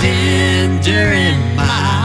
tender in my